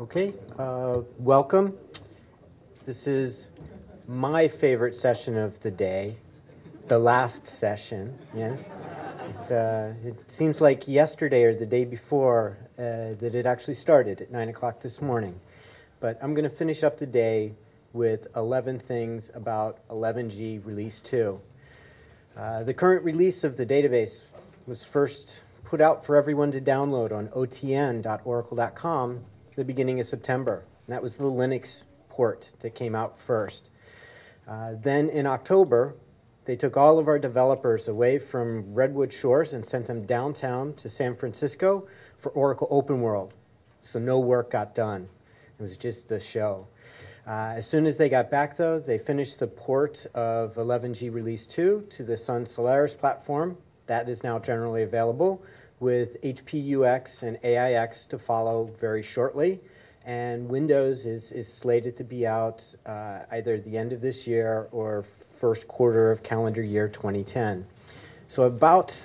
Okay, uh, welcome. This is my favorite session of the day, the last session, yes. It, uh, it seems like yesterday or the day before uh, that it actually started at 9 o'clock this morning. But I'm going to finish up the day with 11 things about 11G Release 2. Uh, the current release of the database was first put out for everyone to download on otn.oracle.com the beginning of September. And that was the Linux port that came out first. Uh, then in October, they took all of our developers away from Redwood Shores and sent them downtown to San Francisco for Oracle Open World. So no work got done. It was just the show. Uh, as soon as they got back, though, they finished the port of 11G Release 2 to the Sun Solaris platform. That is now generally available with HPUX and AIX to follow very shortly. And Windows is, is slated to be out uh, either the end of this year or first quarter of calendar year 2010. So about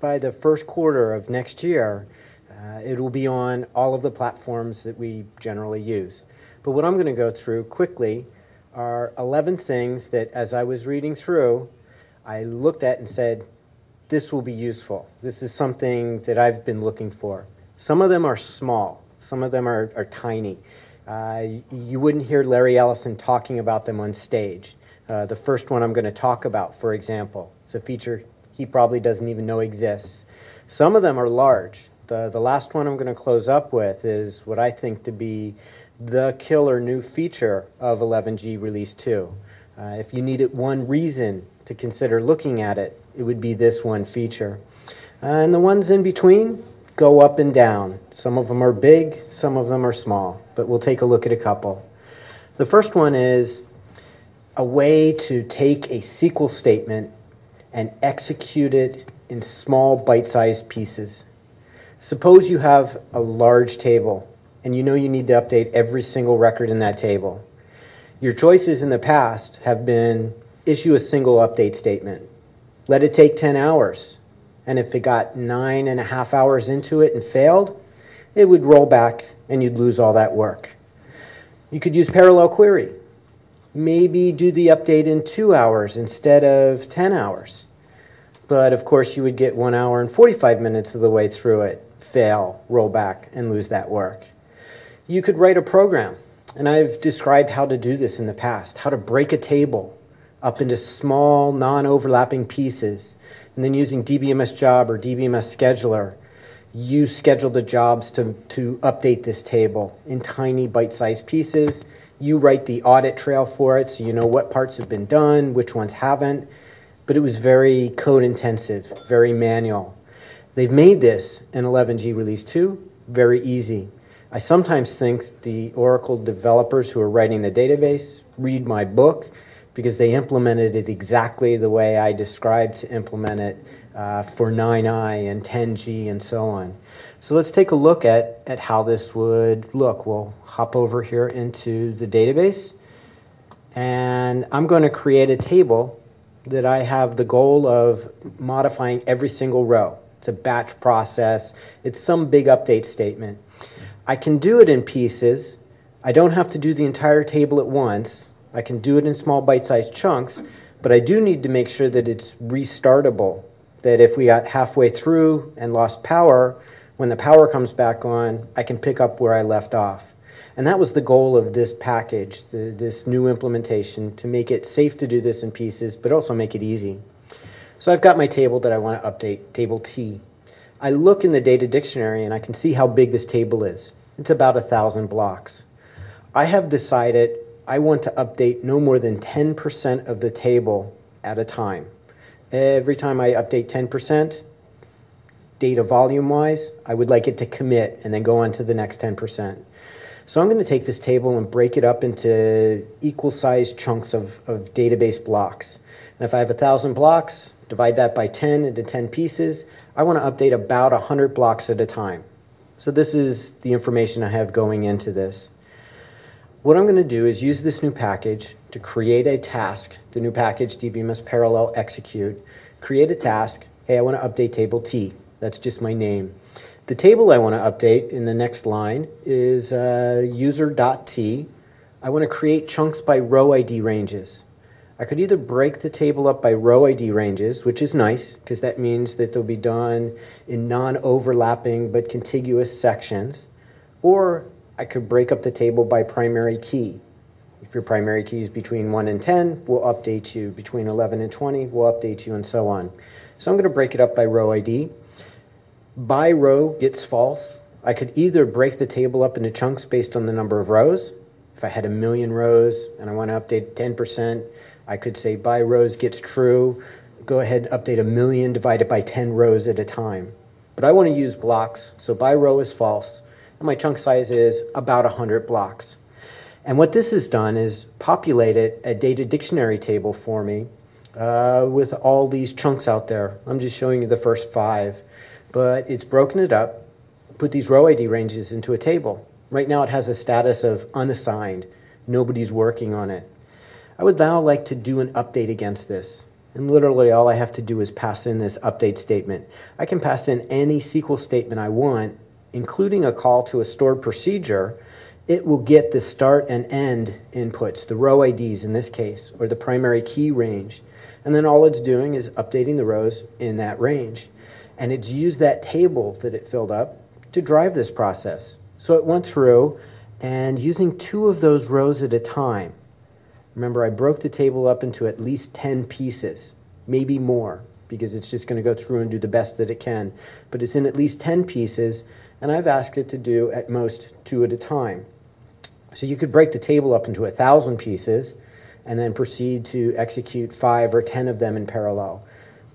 by the first quarter of next year, uh, it will be on all of the platforms that we generally use. But what I'm going to go through quickly are 11 things that, as I was reading through, I looked at and said, this will be useful. This is something that I've been looking for. Some of them are small, some of them are, are tiny. Uh, you wouldn't hear Larry Ellison talking about them on stage. Uh, the first one I'm going to talk about, for example, is a feature he probably doesn't even know exists. Some of them are large. The, the last one I'm going to close up with is what I think to be the killer new feature of 11G Release 2. Uh, if you needed one reason to consider looking at it, it would be this one feature. Uh, and the ones in between go up and down. Some of them are big, some of them are small, but we'll take a look at a couple. The first one is a way to take a SQL statement and execute it in small bite-sized pieces. Suppose you have a large table and you know you need to update every single record in that table. Your choices in the past have been issue a single update statement, let it take 10 hours, and if it got nine and a half hours into it and failed, it would roll back and you'd lose all that work. You could use parallel query. Maybe do the update in two hours instead of 10 hours. But of course, you would get one hour and 45 minutes of the way through it, fail, roll back, and lose that work. You could write a program, and I've described how to do this in the past, how to break a table up into small, non-overlapping pieces, and then using DBMS job or DBMS scheduler, you schedule the jobs to, to update this table in tiny bite-sized pieces. You write the audit trail for it so you know what parts have been done, which ones haven't. But it was very code intensive, very manual. They've made this in 11G Release 2 very easy. I sometimes think the Oracle developers who are writing the database read my book because they implemented it exactly the way I described to implement it uh, for 9i and 10g and so on. So let's take a look at, at how this would look. We'll hop over here into the database and I'm going to create a table that I have the goal of modifying every single row. It's a batch process. It's some big update statement. I can do it in pieces. I don't have to do the entire table at once. I can do it in small bite-sized chunks, but I do need to make sure that it's restartable, that if we got halfway through and lost power, when the power comes back on, I can pick up where I left off. And that was the goal of this package, the, this new implementation, to make it safe to do this in pieces, but also make it easy. So I've got my table that I want to update, table T. I look in the data dictionary and I can see how big this table is. It's about a thousand blocks. I have decided I want to update no more than 10% of the table at a time. Every time I update 10%, data volume wise, I would like it to commit and then go on to the next 10%. So I'm going to take this table and break it up into equal sized chunks of, of database blocks. And if I have a thousand blocks, divide that by 10 into 10 pieces, I want to update about 100 blocks at a time. So this is the information I have going into this. What I'm going to do is use this new package to create a task, the new package DBMS parallel execute, create a task, hey, I want to update table T. That's just my name. The table I want to update in the next line is uh, user.t. I want to create chunks by row ID ranges. I could either break the table up by row ID ranges, which is nice because that means that they'll be done in non-overlapping but contiguous sections, or I could break up the table by primary key. If your primary key is between 1 and 10, we'll update you. Between 11 and 20, we'll update you, and so on. So I'm going to break it up by row ID. By row gets false. I could either break the table up into chunks based on the number of rows. If I had a million rows and I want to update 10%, I could say by rows gets true. Go ahead and update a million divided by 10 rows at a time. But I want to use blocks, so by row is false. And my chunk size is about 100 blocks. And what this has done is populated a data dictionary table for me uh, with all these chunks out there. I'm just showing you the first five. But it's broken it up, put these row ID ranges into a table. Right now it has a status of unassigned. Nobody's working on it. I would now like to do an update against this. And literally all I have to do is pass in this update statement. I can pass in any SQL statement I want, including a call to a stored procedure. It will get the start and end inputs, the row IDs in this case, or the primary key range. And then all it's doing is updating the rows in that range. And it's used that table that it filled up to drive this process. So it went through and using two of those rows at a time, Remember, I broke the table up into at least 10 pieces, maybe more, because it's just going to go through and do the best that it can. But it's in at least 10 pieces, and I've asked it to do at most two at a time. So you could break the table up into a thousand pieces and then proceed to execute five or 10 of them in parallel.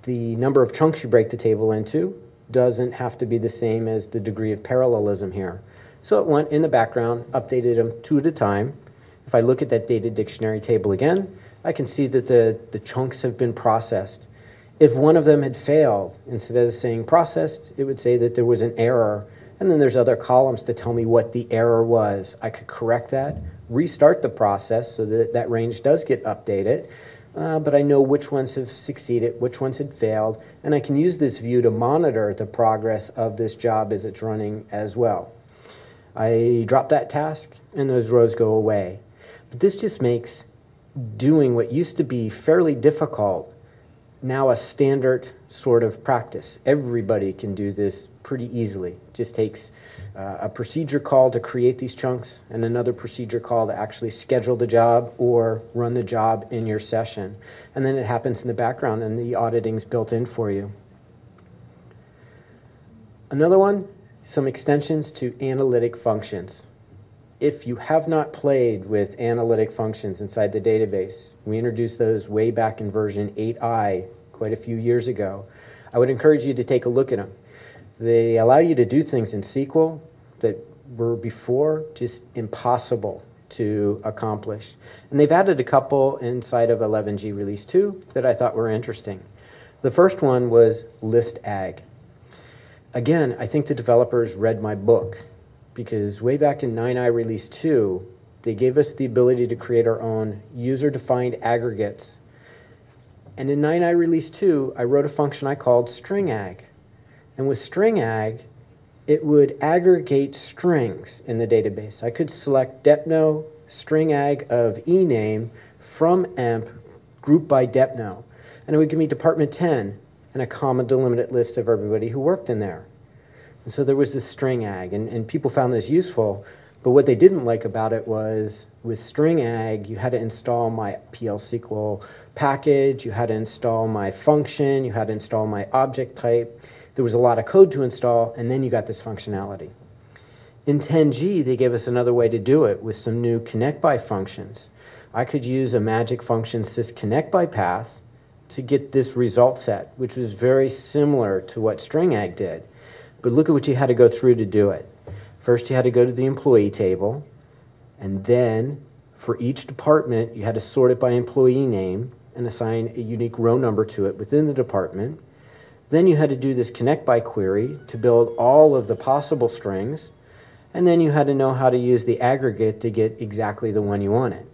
The number of chunks you break the table into doesn't have to be the same as the degree of parallelism here. So it went in the background, updated them two at a time, if I look at that data dictionary table again, I can see that the, the chunks have been processed. If one of them had failed, instead of saying processed, it would say that there was an error. And then there's other columns to tell me what the error was. I could correct that, restart the process so that that range does get updated. Uh, but I know which ones have succeeded, which ones had failed, and I can use this view to monitor the progress of this job as it's running as well. I drop that task, and those rows go away. But this just makes doing what used to be fairly difficult now a standard sort of practice. Everybody can do this pretty easily. It just takes uh, a procedure call to create these chunks and another procedure call to actually schedule the job or run the job in your session. And then it happens in the background and the auditing's built in for you. Another one, some extensions to analytic functions if you have not played with analytic functions inside the database, we introduced those way back in version 8i quite a few years ago. I would encourage you to take a look at them. They allow you to do things in SQL that were before just impossible to accomplish. And they've added a couple inside of 11g release 2 that I thought were interesting. The first one was LISTAGG. Again, I think the developers read my book because way back in 9i release 2, they gave us the ability to create our own user-defined aggregates. And in 9i release 2, I wrote a function I called stringag. And with stringag, it would aggregate strings in the database. I could select depno stringag of ename from emp group by depno. And it would give me department 10 and a comma delimited list of everybody who worked in there. And so there was this string ag, and, and people found this useful. But what they didn't like about it was with string ag, you had to install my PL SQL package, you had to install my function, you had to install my object type. There was a lot of code to install, and then you got this functionality. In 10G, they gave us another way to do it with some new connect by functions. I could use a magic function sysconnect by path to get this result set, which was very similar to what string ag did. But look at what you had to go through to do it. First, you had to go to the employee table, and then for each department, you had to sort it by employee name and assign a unique row number to it within the department. Then you had to do this connect by query to build all of the possible strings. And then you had to know how to use the aggregate to get exactly the one you wanted.